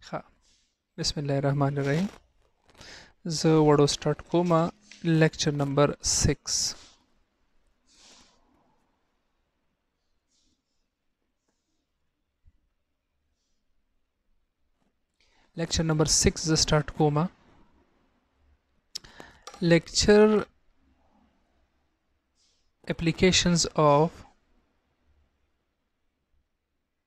ها بسم الله الرحمن الرحیم زه وړو سٹارټ کوم لیکچر نمبر 6 لیکچر نمبر 6 زه سٹارټ کوم لیکچر applications of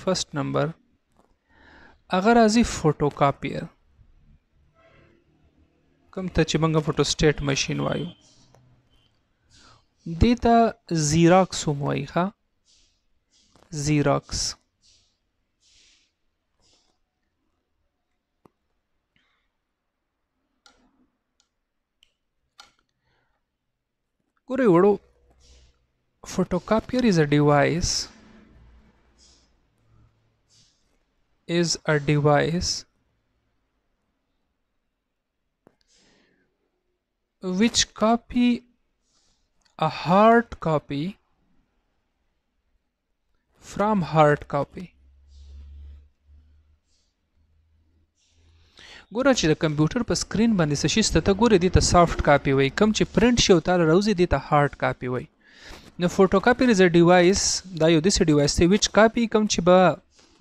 فرست نمبر هغه راځي فوټو کاپیر کوم ته چې موږ فوټو سټیټ ماشين وایو دیتا زیراکس هم وایي ښه زیراکس ګورئ وړو photocopier is a device is a device which copy a hard copy فرام هارد کاپی ګوره چې د کمپیوټر په سکرین باندې څه شي ته ګوره دې ته سافټ کاپی وای کم چې پرنټ شي او تعالی راوځي دې ته هارد کاپی وای نو فوټو کاپی از ا ډیوایس دا یو داسې ډیوایس دی وچ کاپی کم چې به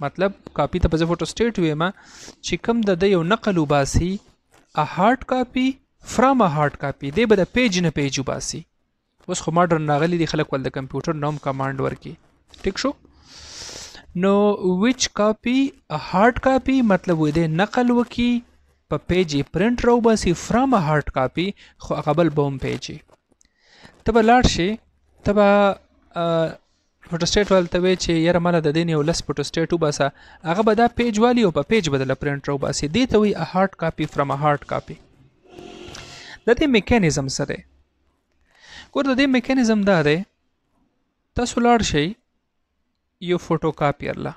مطلب کاپی ته په فوټو سټیټ ویم چې کم د د یو نقل وباسي ا هارد کاپی فرام ا هارد کاپی دی به د پیج نه پیج وباسي اوس خو ماډرن راغلی دی خلک ول د کمپیوټر نوم کمانډ ورکي ټیک شو نو ویچ کاپی هارد کاپی مطلب وې دی نقل وکي په پیج پرنٹ راو باسي فرام هارد کاپی خو هغه بل بوم پیج تبه لاړ شي تبه فوټوسټیټ وال ته وی چې یاره مله د دین یو لس فوټوسټیټ وباسه هغه به دا پیج والی او په پیج بدله پرنټ راو باسي دی ته وی هارد کاپی فرام هارد کاپی د دې میکانیزم سره ګور د دې میکانیزم دا دی تاسو لاړ شئ یو فوټو کاپیر له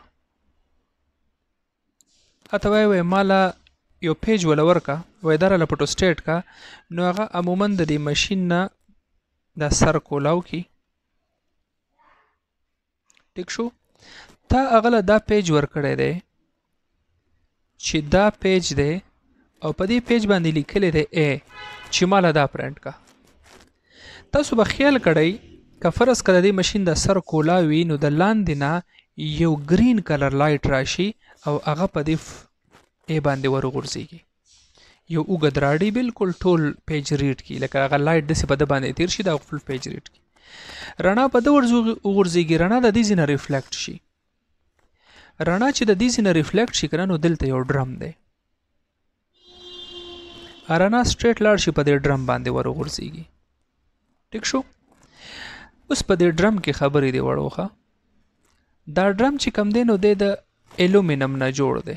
اته وای وای مالا یو پیج ولا ورکا وای دره له پټو سټیټ کا نو هغه عموما د دې ماشين نه د سر کولاو کی ټیک شو تا اغله دا پیج ورکړی دی چې دا پیج دی او په دې پیج باندې لیکلی دی ا چې مالا دا پرنټ کا تاسو به خیال کړئ که فرض کړه دې ماشین د سر کولا وي نو د لاندې نه یو ګرین کلر لایټ راشي او هغه په دې ای باندې ورغورځيږي یو اوږد راډی بالکل ټول پیج ریډ کی لکه هغه لایټ دسی په د باندې تیر شي دا فل پیج ریډ کی رڼا په د ورځيږي رڼا د دې ځینه ریفلیکټ شي رڼا چې د دې ځینه ریفلیکټ شي کنه نو دلته یو ډرم دی رڼا سټریټ لاړ شي په دې ډرم باندې ورغورځيږي ټیک شو اوس په دې ډرم کې خبرې دی وړوخه دا ډرم چې کم دی نو د الومینم نه جوړ دی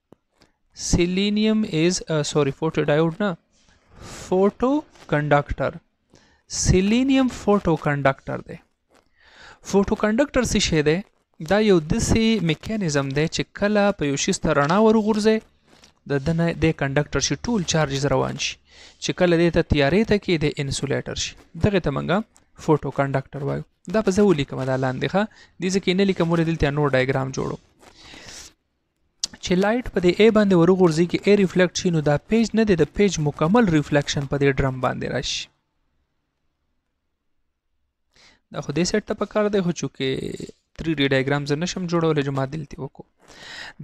سیلینیم از سوري فوټو ډایوډ نه فوټو کنډکټر سیلینیم فوټو کنډکټر دی فوټو کنډکټر څه شی دی دا یو داسې میکانیزم دی چې کله په یو شي ته رڼا ورغورځي د دنه د کنډکټر شي ټول چارجز روان شي چې کله دې ته تیارې ته کې د انسولیټر شي دغه ته منګه فوټو کنډکټر وایو دا په زه ولیکم دا لاندې ښه دې ځکه نه لیکم ولې دلته نور ډایګرام جوړو چې لایټ په دې ای باندې وروغورځي کې ای ریفلیکټ شي نو دا پیج نه دی د پیج مکمل ریفلیکشن په دې ډرم باندې راشي دا خو دې سیټ ته پکار دی خو چونکې 3D ډایګرام زه نشم جوړولی چې ما دلته وکړو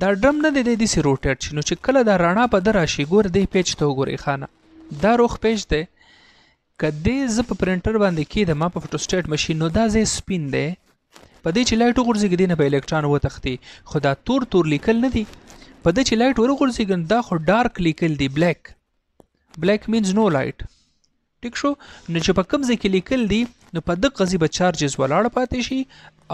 دا ډرم نه دی دی داسې روټیټ شي نو چې کله دا رڼا په ده راشي ګور دې پیج ته وګورئ ښانه دا روغ پیج دی که دې زه په پرنټر باندې کېدم ما په فوټوسټیټ ماشین نو دا ځای سپین دی په دې چې لایټ وغورځېږي دې نه به الکترون وتښتي خو دا تور تور لیکل نه دي په دې چې لایټ وروغورځېږي دا خو ډارک لیکل دي بلیک بلیک مینز نو لایټ ټیک شو نو چې په کوم ځای کې لیکل دي نو په دغه ځای به چارجز ولاړ پاتې شي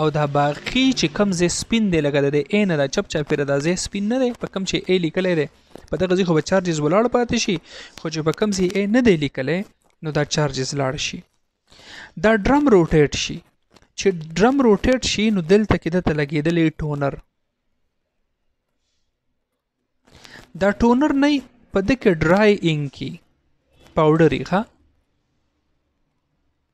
او دا باقی چې کوم ځای سپین دی لکه د دې ای نه دا چپ چاپیره دا ځای سپین نه دی په کوم چې ای لیکلی دی په دغه ځای خو به چارجز ولاړ پاتې شي خو چې په کوم ځای ای نه دی لیکلی نو دا چارجز لاړ شي دا ډرم روټیټ شي چې ډرم روټیټ شي نو دلته کې دته لګېدلی ټونر دا ټونر نه په دې کې ډرای انک کی پاوډري ښه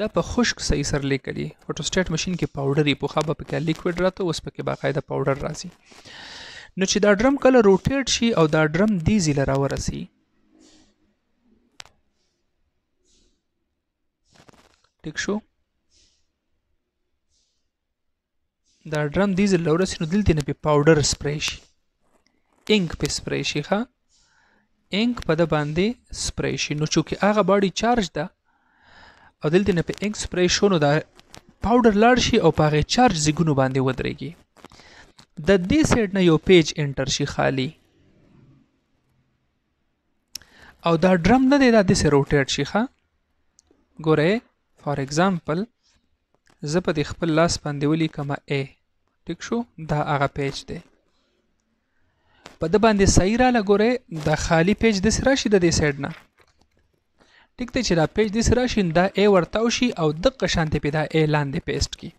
دا په خشک صحیح سر لیکه دي فوټوسټیټ ماشين کې پاوډر یې پوخا به پکې لیکوډ راته اوس پکې باقاعده پاوډر راځي نو چې دا ډرم کله روټیټ شي او دا ډرم دی زی لره ورسي ټیک شو دا ډرم دې ځل لورسې نو دلته نه په پاوډر سپری شي انک په سپری شي ښه انک په د باندې سپری شي نو چونکې هغه باډي چارج ده او دلته نه په انک سپری شو نو دا پاوډر لاړ شي او په هغې چارج زیګونو باندې ودرېږي د دې سیډ نه یو پیج انټر شي خالی او دا ډرم نه دی دا داسې روټیټ شي ښه ګوره فار ایگزامپل زه په دې خپل لاس باندې ولیکم ای ټیک شو دا هغه پیج دی په د باندې صحیح را لګوره دا خالی پیج د سره شي د دې سایډ نه ټیک ته چې دا پیج د سره شي دا ای ورتاو شي او د قشانته پیدا اعلان دی پیسټ کی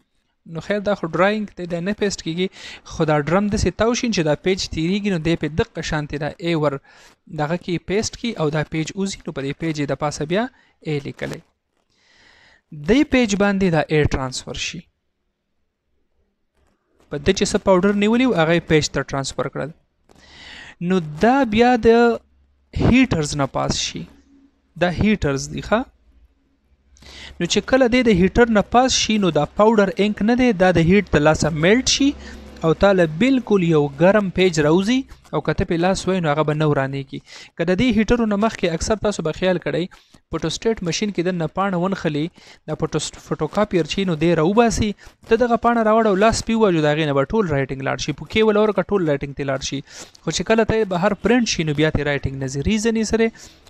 نو خیر دا خو ډراینګ دی دا نه پیسټ کیږي خو دا ډرم د سي تاو شین چې دا پیج تیریږي نو دی په دقه شانتي دا ای ور دغه کې پیسټ کی او دا پیج اوزی نو په دې پیج د پاسه بیا ای لیکلې دی پیج باندې دا ای ترانسفر شي په دې چې څه پاوډر نیولی او هغه پیج ته ترانسفر کړل نو دا بیا د هیټرز نه پاس شي دا هیټرز دی ښه نو چې کله دی د هیټر نه پاس شي نو دا پاوډر انک نه دی دا د هیټ د لاسه میلټ شي او تاله بالکل یو ګرم پیج راوځي او کته په لاس وای نو هغه به نه ورانه کی کله دې هیټرو نه مخکې اکثر تاسو به خیال کړئ فوټوسټېټ مشین کې دننه پاڼه ونښلې دا فوټوکاپیر چې نو دی راوباسي ته دغه پاڼه راوړه او لاس پې وواجو د هغې نه به ټول رایټنګ لاړ شي پوکې وله ورکړه ټول رایټنګ ترې لاړ شي خو چې کله ته بهر پرنټ شي نو بیا ترې رایټنګ نه ځي ریزن یې سره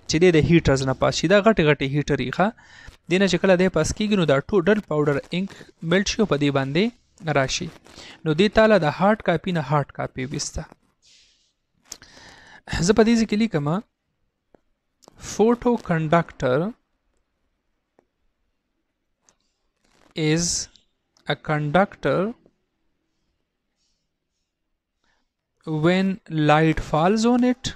چې دی د هیټرز نه پاس شي دا غټې غټې هیټر یې ښه دی نه چې کله دی پاس کېږي نو دا ټوډل پاوډر انک ملټ شي او په دې باندې راشي نو دې تاله د هارډ کاپي نه هارډ کاپي وسته زه په دې ځکه لیکم photo conductor is a conductor when light falls on it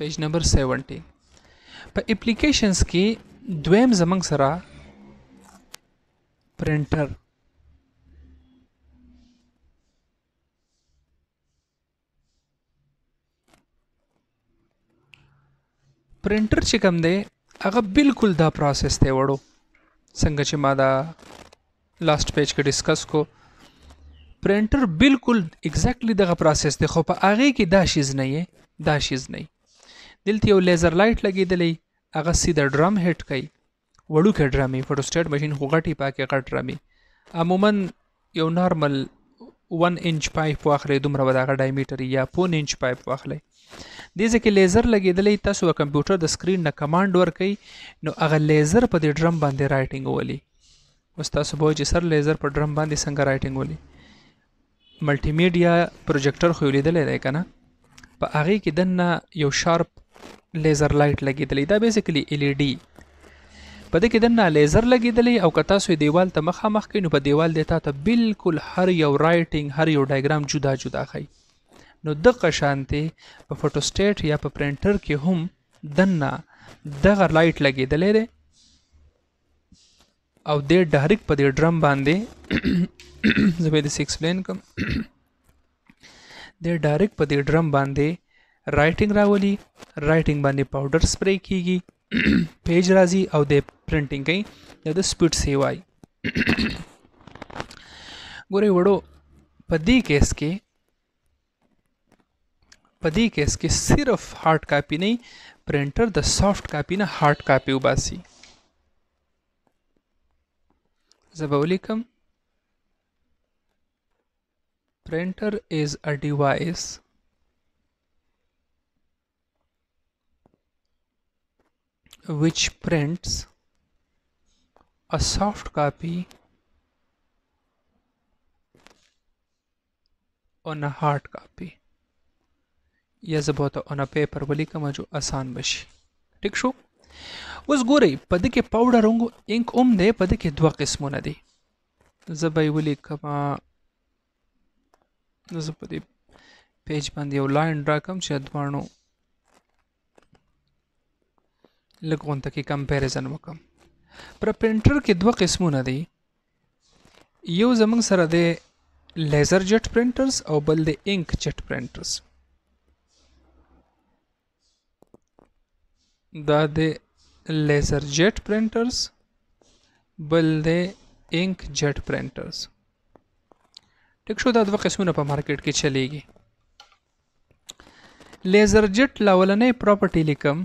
پیج نمبر 70 په اپلیکیشنز کې دویم زمنګ سره پرنټر پرنټر چې کوم دی هغه بالکل دا پروسس ته وړو څنګه چې ما دا لاست پیج کې ډیسکس کو پرینټر بالکل ایگزیکټلی دغه پروسس دی خو په هغه کې دا شیز نه یې دا شیز نه دلته یو لیزر لایټ لګیدلی هغه سیده ډرم هټ کوي وړوکی ډرمې فوټوسټیټ ماشین خو غټې پاکې غټ ډرمې عموما یو نارمل 1 انچ پایپ واخلئ دومره به دغه ډایمیټر یا پون انچ پایپ واخلئ دې ځکه لیزر لګېدلی تاسو کمپیوټر د سکرین نه کمانډ ورکوي نو هغه لیزر په دې ډرم باندې رایټینګ ولي اوس تاسو به چې سر لیزر په ډرم باندې څنګه رائټینګ ولي ملټي میډیا پروجیکټر خو لیدلې دی کنه په هغه کې دنه یو شارپ لیزر لایټ لګیدلې دا بیسیکلی ال ای ډي په دې کې دنه لیزر لګیدلې او که تاسو دیوال ته مخامخ کینو په دیوال دی ته بالکل هر یو رائټینګ هر یو ډایګرام جدا جدا خي نو دغه شانتي په فوټوسټیټ یا په پرینټر کې هم دنه دغه لایټ لګیدلې ده او دې ډایرک په دې ډرم باندې زه به دې ایکسپلین کوم دې ډایرک په دې ډرم باندې رائټینګ راولي رائټینګ باندې پاوډر سپری کیږي پیج راځي او د پرینټینګ کوي دا د سپیډ سیوای ګورې وړو په دې کیس کې په دې کیس کې صرف هارد کاپی نه پرینټر د سافت کاپی نه هارد کاپی وباسي زه به ولیکم printer is a device which prints a soft copy on a hard copy یا زه به ورته اون پیپر ولیکم جو اسان بشي ټیک شو اوس ګورئ په دې کې پاوډر رنګ انک هم دی په دې کې دوه قسمونه دي زه به یې ولیکم نو زه په دې پیج باندې یو لاین ډرا کوم چې دواړو لږ غونته کې کمپیریزن وکم پر پرینټر کې دوه قسمونه دي یو زمونږ سره دی لیزر جټ پرینټرز او بل دی انک جټ پرینټرز دا د لیزر جیټ پرنټرز بل د انک جیټ پرنټرز ټیک شو دا دوه قسمونه په مارکیټ کې چلیږي لیزر جیټ لاولنې پراپرټي لیکم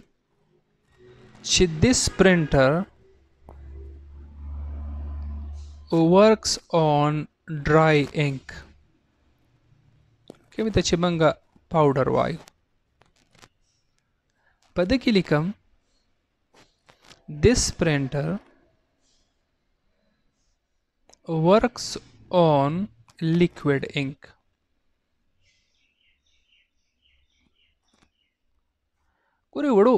چې this printer works on dry ink کومه ته چې منګه پاوډر وایو په دې کې لیکم this printer works on liquid ink ګورې وړو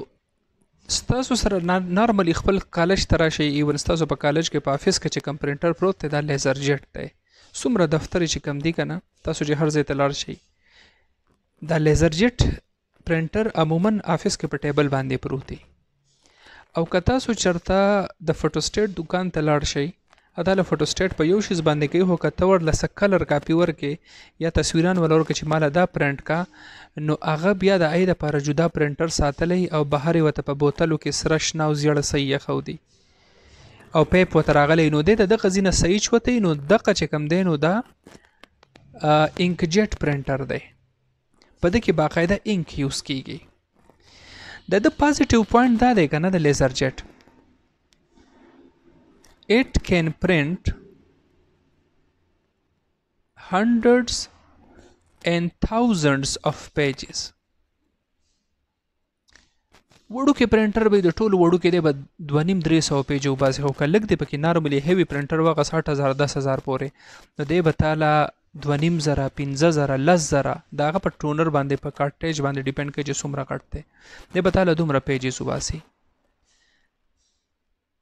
ستاسو سره نارملی خپل کالج ته راشئ ایون ستاسو په کالج کې په افیس کې چې کوم پرنټر پروت دی دا لیزر جیټ دی څومره دفتر چې کم دی که نه تاسو چې هر ځای ته لاړ شئ دا لیزر جټ پرنټر عموما آفس کې په ټیبل باندې پروت دی او که تاسو چرته د فوټوسټیټ دکان ته لاړ شئ دا له فوټوسټیټ په یو شیز باندې کوي خو که ته ورله څه کلر کاپي ورکې یا تصویران ولا ورکې چې ماله دا پرنټ کا نو هغه بیا د ای دپاره جدا پرنټر ساتلی او بهر یې ورته په بوتلو کې سره شنه او زیړ څه یې ښودي او پیپ وته راغلی نو د دغه زینه صحیح چوته نو دغه چې کم دی نو دا انک جیټ پرنټر دی په دې کې باقاعده انک یوز کیږي د د پازیټیو پوینټ دا دی کنه د لیزر جیټ it can print hundreds and thousands of pages وړوکی پرنټر به د ټولو وړوکی دی به دوه نیم درې سوه پیجه وباسي خو که لږ دی پکې نارملي هیوي پرنټر وغه ساټ هزار دس هزار پورې نو دی به تاله دوه نیم زره پنځه زره لس زره د هغه په ټونر باندې په کارټیج باندې ډیپینډ کوي چې څومره غټ دی دی به تاله دومره پیجز وباسي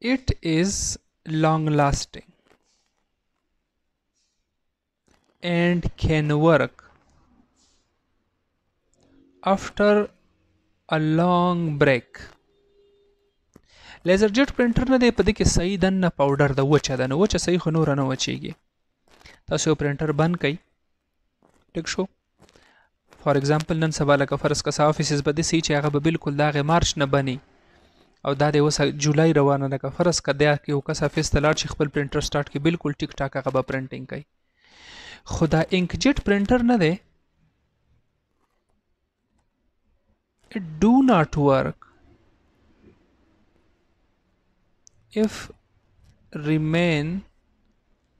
it is long lasting and can work after a long break لیزر جټ پرنټر نه دی په دې کې صحیح دنه پاوډر د وچه ده نو وچه صحیح خو نور نه وچیږي تاسو پرنټر بند کړئ ټیک شو فار ایگزامپل نن سبا لکه فرض که آفیسز به داسې چې هغه به بالکل د هغې مارچ نه بني او دا دی اوس جولای روانه ده که فرض که دا کې یو کس آفیس ته لاړ شي خپل پرنټر سټارټ کړي بالکل ټیک ټاک هغه به پرنټینګ کوي خو دا انکجیټ پرنټر نه دی it do not work if remain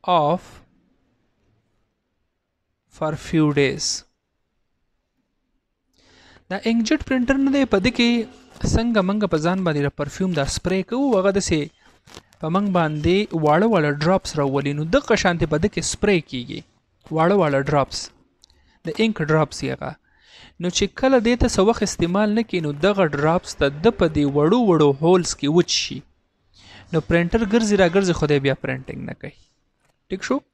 of for few days دا انکجټ پرنټر نه دی په دې کې څنګه منګ په ځان باندې د پرفیوم دا سپری کوو هغه د سي په منګ باندې واړه واړه ډراپس راولي نو دغه شانته په دې کې سپری کیږي واړه واړه ډراپس د انک ډراپس یغه نو چې کله دې ته سوخ استعمال نه کینو دغه ډراپس ته د په دې وړو وړو هولز کې وچ شي نو پرنټر ګرځي را ګرځي خدای بیا پرنټینګ نه کوي ټیک شو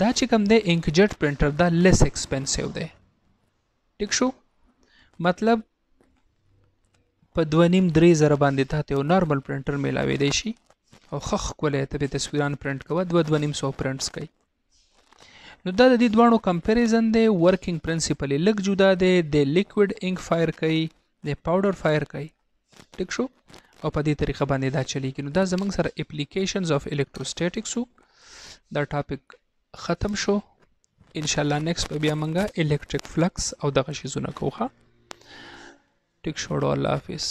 دا چې کوم دی انک جټ پرنټر دا لیس ایکسپنسیو دی ټیک شو مطلب په دوه نیم درې زره باندې تا ته یو نارمل پرنټر میلاوی دی شي او ښه ښکلی ته به تصویران پرنټ کوه دوه دوه نیم سوه پرنټس کوي نو دا د دې دواړو کمپیریزن دی ورکینګ پرنسپل یې لږ جدا دی د لیکوډ انک فایر کوي د پاوډر فایر کوي ټیک شو او په دې طریقه باندې دا چلیږي نو دا زمنګ سره اپلیکیشنز اف الکتروسټیټکس دا ټاپک ختم شو ان شاء الله نیکسټ به بیا مونږه الکتریک فلکس او دغه شیزونه کوخه ټیک شو الله حافظ